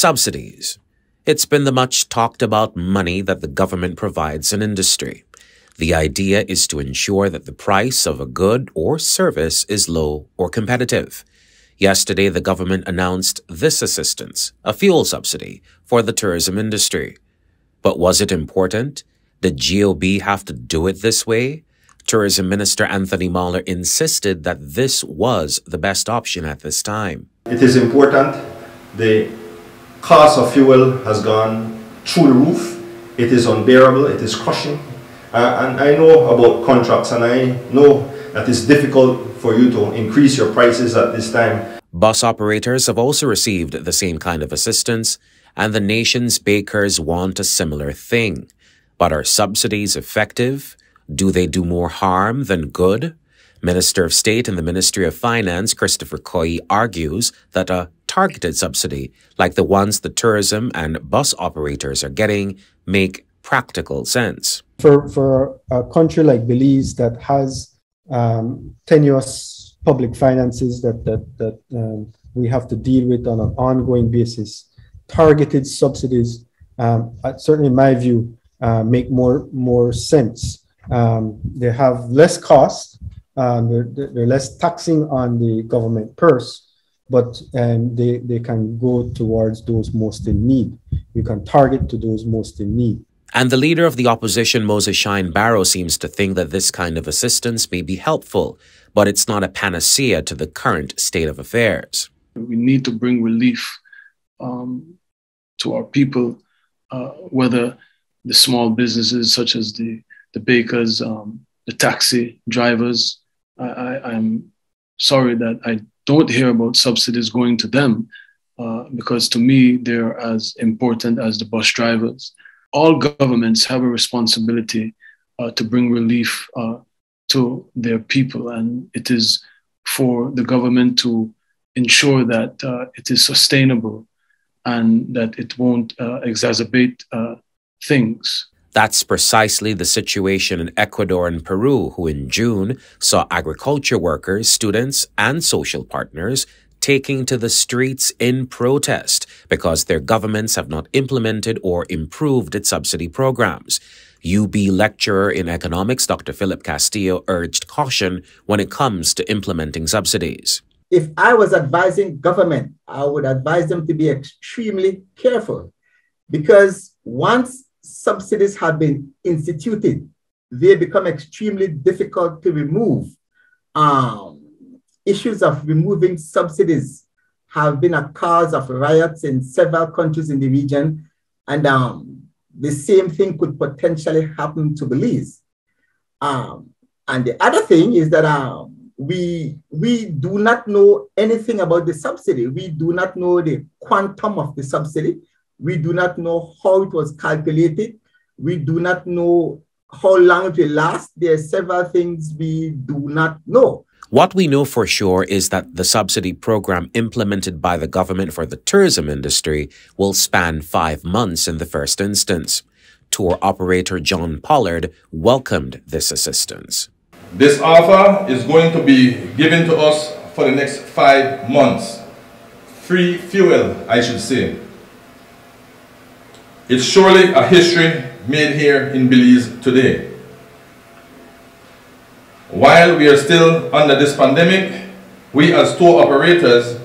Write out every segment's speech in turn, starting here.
Subsidies. It's been the much talked about money that the government provides an industry. The idea is to ensure that the price of a good or service is low or competitive. Yesterday, the government announced this assistance, a fuel subsidy, for the tourism industry. But was it important? Did GOB have to do it this way? Tourism Minister Anthony Mahler insisted that this was the best option at this time. It is important. The cost of fuel has gone through the roof. It is unbearable. It is crushing. Uh, and I know about contracts and I know that it's difficult for you to increase your prices at this time. Bus operators have also received the same kind of assistance, and the nation's bakers want a similar thing. But are subsidies effective? Do they do more harm than good? Minister of State in the Ministry of Finance, Christopher Coye, argues that a targeted subsidy, like the ones the tourism and bus operators are getting, make practical sense. For, for a country like Belize that has um, tenuous public finances that, that, that um, we have to deal with on an ongoing basis, targeted subsidies, um, certainly in my view, uh, make more, more sense. Um, they have less cost, um, they're, they're less taxing on the government purse, but um, they, they can go towards those most in need. You can target to those most in need. And the leader of the opposition, Moses Shyne Barrow, seems to think that this kind of assistance may be helpful, but it's not a panacea to the current state of affairs. We need to bring relief um, to our people, uh, whether the small businesses such as the, the bakers, um, the taxi drivers. i I, am sorry that I don't hear about subsidies going to them uh, because to me, they're as important as the bus drivers. All governments have a responsibility uh, to bring relief uh, to their people, and it is for the government to ensure that uh, it is sustainable and that it won't uh, exacerbate uh, things. That's precisely the situation in Ecuador and Peru, who in June saw agriculture workers, students, and social partners taking to the streets in protest because their governments have not implemented or improved its subsidy programs. UB lecturer in economics Dr. Philip Castillo urged caution when it comes to implementing subsidies. If I was advising government, I would advise them to be extremely careful because once subsidies have been instituted, they become extremely difficult to remove. Um, issues of removing subsidies have been a cause of riots in several countries in the region, and um, the same thing could potentially happen to Belize. Um, and the other thing is that um, we, we do not know anything about the subsidy. We do not know the quantum of the subsidy. We do not know how it was calculated. We do not know how long it will last. There are several things we do not know. What we know for sure is that the subsidy program implemented by the government for the tourism industry will span five months in the first instance. Tour operator John Pollard welcomed this assistance. This offer is going to be given to us for the next five months. Free fuel, I should say. It's surely a history made here in Belize today. While we are still under this pandemic, we as tour operators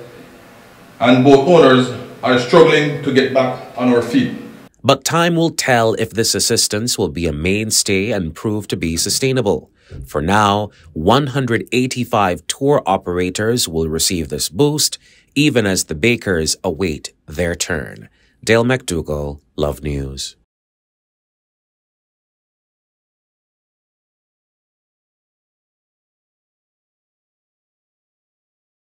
and boat owners are struggling to get back on our feet. But time will tell if this assistance will be a mainstay and prove to be sustainable. For now, 185 tour operators will receive this boost, even as the bakers await their turn. Dale McDougal, Love News.